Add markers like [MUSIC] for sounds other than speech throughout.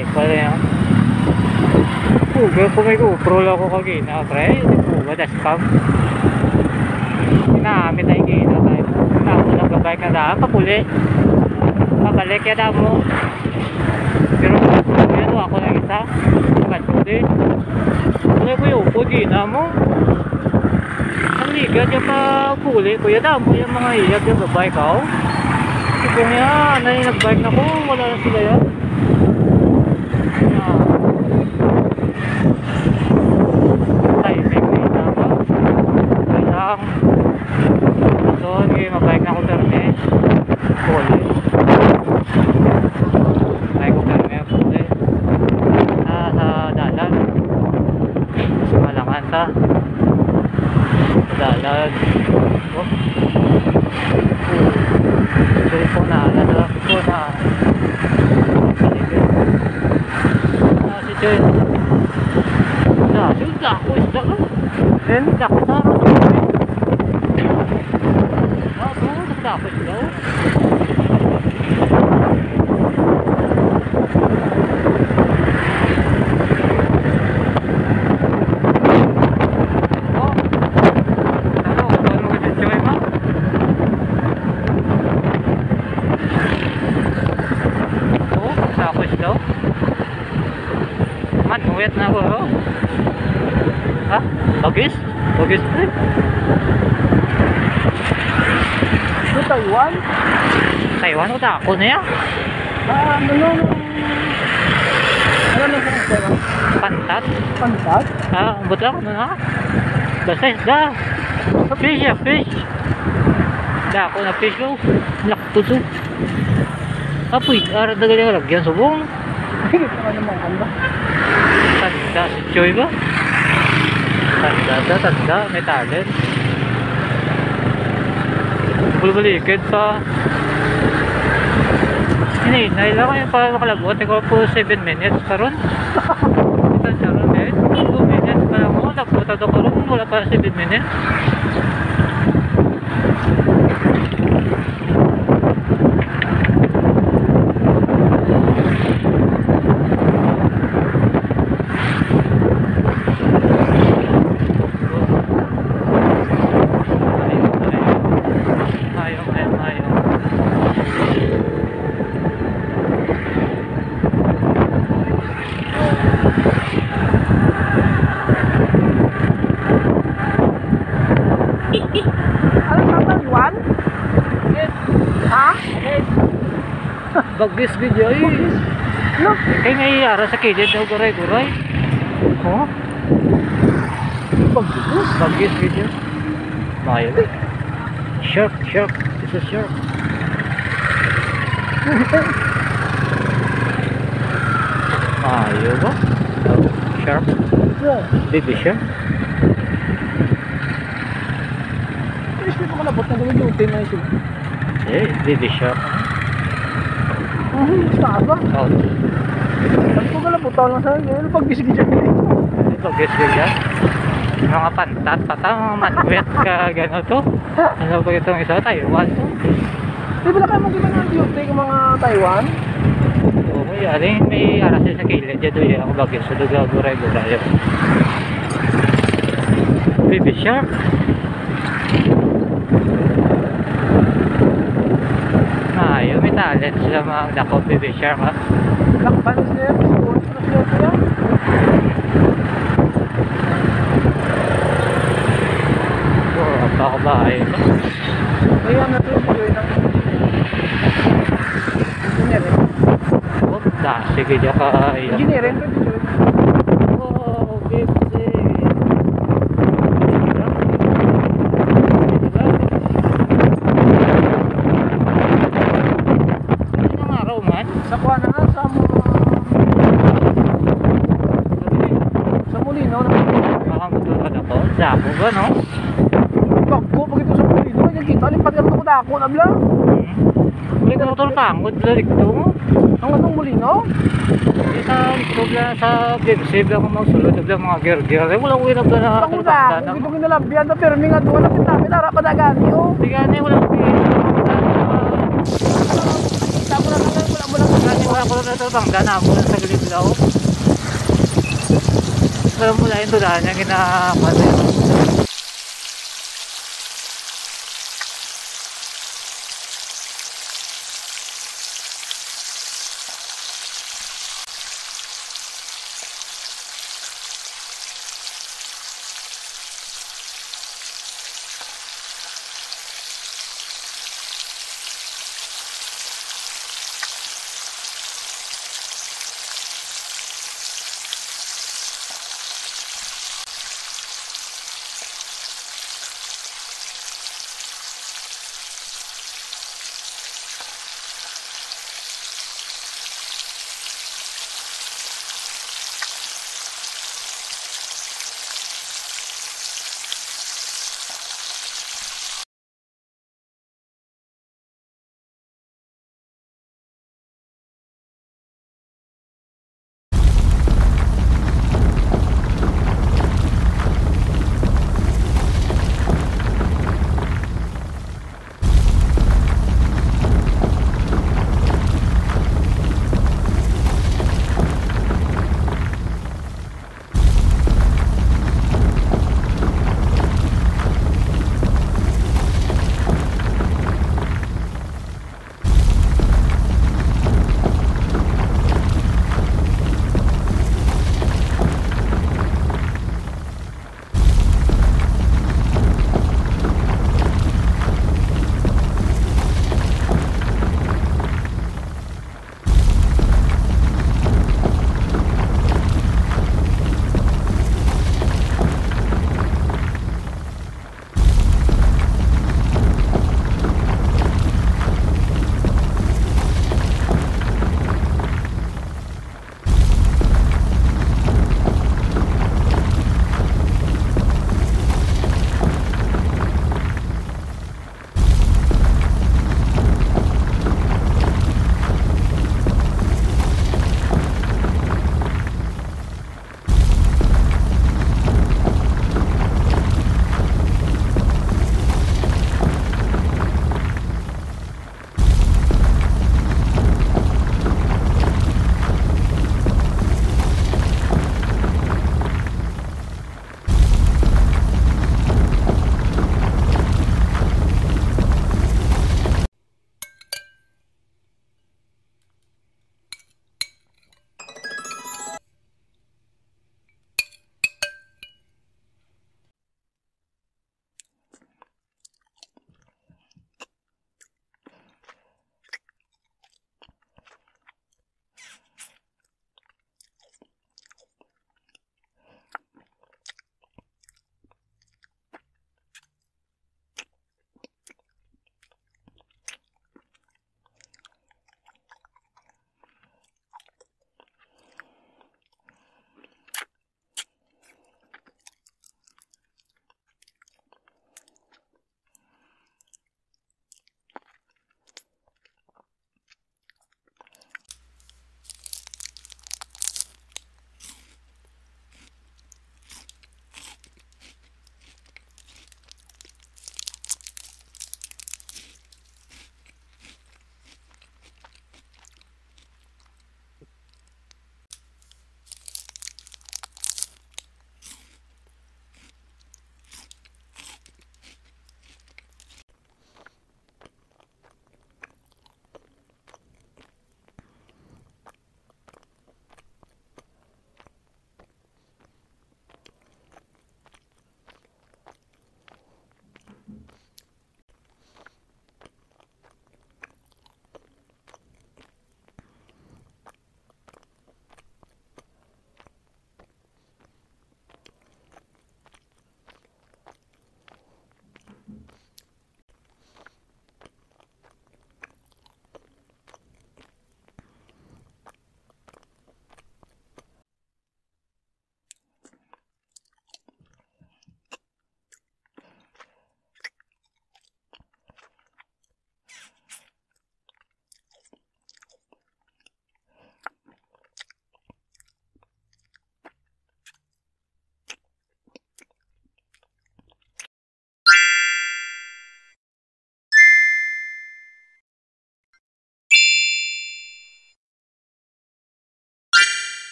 Ay, pala yan. Puga, kung may GoPro lang ako kagina, pre. Puga, das cam. Inaamit tayo gina tayo. Inaamit na babike na daan, papuli. Pabalik yan na mo. Pero, yan ako lang isa. Din. Wala ko yung upo, gina mo. Ang ligat yung papuli. Kuya na mo yung mga iyag yung babike ako. Kung yan, na yung nagbike na ko, wala na sila yan. Ah. Timing na tama. Ay lang. So, hindi mabike na ko terme. Puli. Bike ko terme, puli. Sa, sa dalan. Sa malangan ta. Sa dalan. Oh. Jadi po na, nasa po na. Paligid. Ah, si Joy. Na, sudah ako isda ka. Then, dako na ro. Ah, doon, dako isda. Oh. Ano, ano mo si Joy ma? Oo, tapos daw. Uwet na ako. Oh. Ha? Bagis? Bagis eh. Sa Taiwan? Taiwan, uta ako na yan. Ah, ano no, no. Ano na sa Taiwan? Pantat. Pantat? Ah, buta ako na na. Basta isda. Fish ya, fish. Da ako na fish ko. Nakto to. Apoy, ara dagal yung lagyan subong. Higit naman naman kanda. Tanda si Choy ba? Tanda da, tanda. May talent. Bulbulikid pa. Hindi, naila ko yung pa makalabot. Ikaw po 7 minutes karon. Ito siya ron eh. 2 minutes pa lang ako. Nagpunta daw karon. Wala pa 7 minutes. Ayaw, ayaw, ayaw. Ano sa Taiwan? Yes. Ha? Yes. Bagis video eh. No. Kaya nga iyara sa kilid daw guray-guray. [LAUGHS] Oh, Pagbutos. bagis video. Mayo. Shark, shark. It's a shark. Mayo ba? Oh, shark. Yeah. Baby shark. Please, di pa kalabot na gawin yung team na ito. Eh, baby shark. Ah, sa ba? Oh, Sabi ko kalabot ako lang sa akin. Ano pag gising siya? bagis video. Mga pantat, patang, mga manwet ka, gano'n to. Ano ba itong isa? Taiwan to. Di ba na kayo mong gimana ang duty ng mga Taiwan? Oo, may ari, may aras sa kilid. Dito yung ako bagay sa lugar, guray-guray. Baby shark. Talent sila mga baby shark ha. Lakban sila. Siguro sila sila sila. Oo, apa ko ba ay Kaya na ito yung pagawin ng engineering. Oh, da, sige diya ka. Engineering, siya. Oh, baby. Anong araw man? Sa kuha na sa mo... Sa Molino, na Makamutul ka na ko. Dako ba, no? Bagko, pag ito sa Molino, nagkita, lipat ka ito dako na bla. May kumutol ka, ang gudlo dito mo. Ang anong Molino? Eh, sa ito bla, sa Bimsib ako magsulod bla mga gear-gear. Eh, wala ko na bla na Ako na, kung ito kinalabyan na pero nga doon, napit namin, harap pa na gani, oh. Sige, ano, wala ko Ko na bang dana mo sa gilid daw. Wala mo lang ito daan yung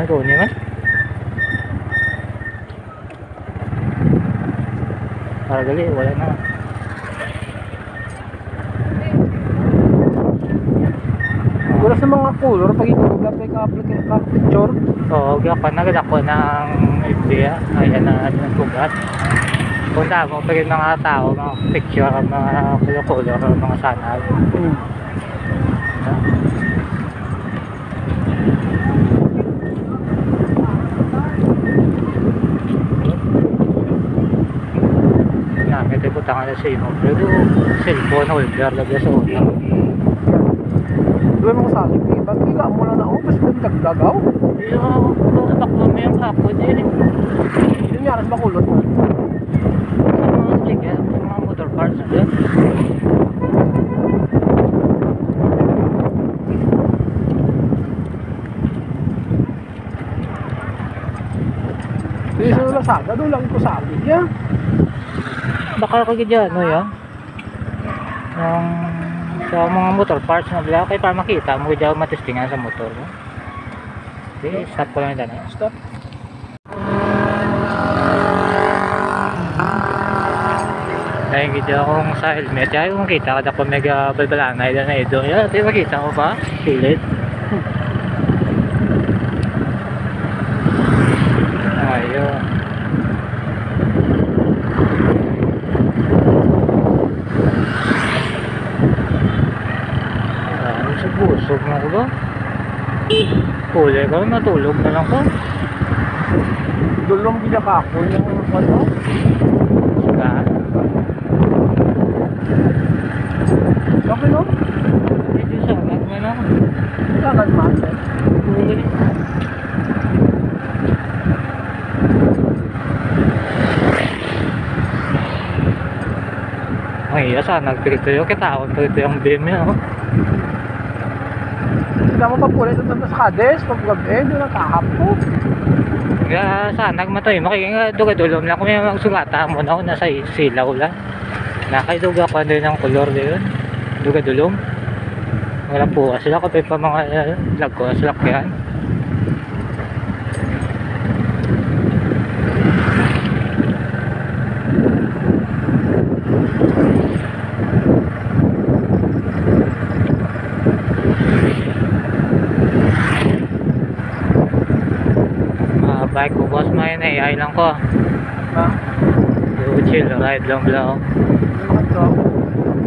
kinapatay. na Tony man. Para gali, wala na. Wala sa mga color pag ikaw nag-apply ka apply ka picture. Oo, pa nagad ako ng idea. Ayan na ng sugat. Punta mo pa rin mga tao, mga picture, mga color-color, mga sanal. Hmm. Namin ito po tanga na sa imo. Pero cellphone holder lagi sa una. Doon mo sa akin, eh, pag higa mo lang na ako, tapos kung naggagaw, Yung takbo mo yung hapon eh. yun yan, sa makulot mo. Mga sige, sa mga motor parts na dyan. Hindi sa lasada, doon lang ko sabi niya. Baka kagid dyan, no yan? Yung sa mga motor parts na bila, kaya para makita mo dyan matestingan sa motor. No? Okay, stop ko lang dyan. eh. Stop. Dahil gidya akong sa helmet, ay makita ka dapat mega balbalanay na ito. Yan, makita mo pa, pilit. Ayun. Ano sa busog na ko ba? Huli ka, natulog na lang ko. Doon lang ginakako yung ano. Saka, Okay no? hindi sa agad man ako. Kailangan man. eh. Huli. Ay, asa nagpirito yung kitaon pirito yung beam niya. Oh. Hindi mo pa pula ito sa kades, pag gabi, doon ang kahapo. Kaya sana nagmatoy kaya duga-dulom lang kung may magsugata mo na ako nasa silaw lang. Nakaiduga ko din ng kolor na yun. Duga-dulom. Walang bukas sila kapag pa mga uh, lag ko sa lakyan. Mga bike ko boss may na AI lang ko. Ha? Do chill ride lang lang. Ano to?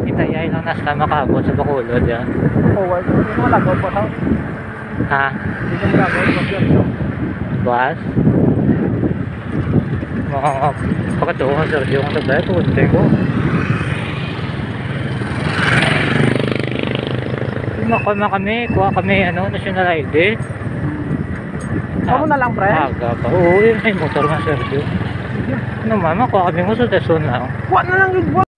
Kita AI lang nasta makabot sa Bacolod yan. Oh, wala ko. Hindi mo lagaw pa sa. Ha? Hindi mo lagaw pa sa. Bus? Mga pagkatuhan sa radyo kong sabay, tunti ko. Nako na kami, kuha kami ano, national ID. Ako na lang, pre. Aga pa. Oo, yun may motor nga Sergio. Ano mama, kuha kami mo sa Dasun lang. Kuha na lang yun.